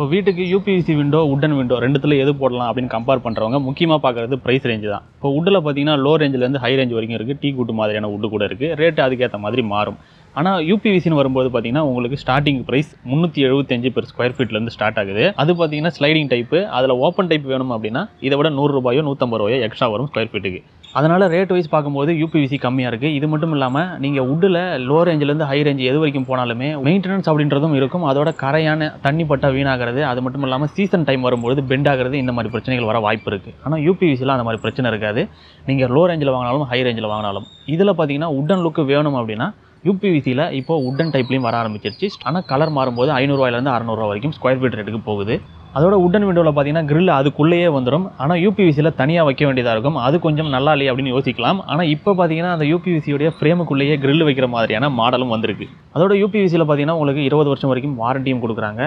இப்போ வீட்டுக்கு UPVC window wooden window ரெண்டுத்தில் எது போடலாம் அப்படின்னு கம்பேர் பண்ணுறவங்க முக்கியமாக பார்க்குறது ப்ரைஸ் ரேஞ்சு தான். இப்போ உட்டில் பார்த்தீங்கன்னா லோ ரேஞ்சிலேருந்து ஹை ரேஞ்ச் வரைக்கும் இருக்குது டீ கூட்டு மாதிரியான உட்டு கூட இருக்குது ரேட்டு அதுக்கேற்ற மாதிரி மாறும். ஆனால் யூபிவிசின்னு வரும்போது பார்த்தீங்கன்னா உங்களுக்கு ஸ்டார்டிங் ப்ரைஸ் முந்நூற்றி எழுபத்தஞ்சு பெர் ஸ்கொயர் ஃபீட்லேருந்து ஸ்டார்ட் ஆகுது. அது பார்த்தீங்கன்னா ஸ்லைடிங் டைப்பு அதில் ஓப்பன் டைப் வேணும் அப்படின்னா இதை விட நூறுரூபாயோ நூற்றம்பது ரூபாயோ எக்ஸ்ட்ரா வரும் ஸ்கொயர் ஃபீட்டுக்கு அதனால் ரேட் வைஸ் பார்க்கும்போது யூபிவிசி கம்மியாக இருக்குது இது மட்டும் இல்லாமல் நீங்கள் உட்டில் லோ ரேஞ்சிலேருந்து ஹை ரேஞ்ச் எது வரைக்கும் போனாலுமே மெயின்டெனன்ஸ் அப்படின்றதும் இருக்கும். அதோட கரையான தண்ணி பட்டா வீணாகிறது. அது மட்டும் இல்லாமல் சீசன் டைம் வரும்போது பெண்ட் ஆகிறது. இந்த மாதிரி பிரச்சனைகள் வர வாய்ப்பு இருக்குது ஆனால் யூபிவிசியில் அந்த மாதிரி பிரச்சனை இருக்காது. நீங்கள் லோ ரேஞ்சில் வாங்கினாலும் ஹை ரேஞ்சில் வாங்கினாலும். இதில் பார்த்தீங்கன்னா உட்டன் லுக்கு வேணும் அப்படின்னா யூபிவிசியில் இப்போ உட்டன் டைப்லேயும் வர ஆரம்பிச்சிருச்சு. ஆனால் கலர் மாறும்போது ஐநூறுரூவாயிலேருந்து அறநூறுவா வரைக்கும் ஸ்கொயர் ஃபீட் ரேட்டுக்கு போகுது. அதோட உட்டன் விண்டோவில் பார்த்தீங்கன்னா கிரில் அதுக்குள்ளேயே வந்துடும் ஆனால் யூபிவிசியில் தனியாக வைக்க வேண்டியதாக இருக்கும். அது கொஞ்சம் நல்லா இல்லையே அப்படின்னு யோசிக்கலாம். ஆனால் இப்போ பார்த்தீங்கன்னா அந்த யூபிவிசியோடைய ஃப்ரேமுக்குள்ளேயே கிரில் வைக்கிற மாதிரியான மாடலும் வந்திருக்கு. அதோட யூபிவிசியில் பார்த்தீங்கன்னா உங்களுக்கு இருபது வருஷம் வரைக்கும் வாரண்டியும் கொடுக்குறாங்க.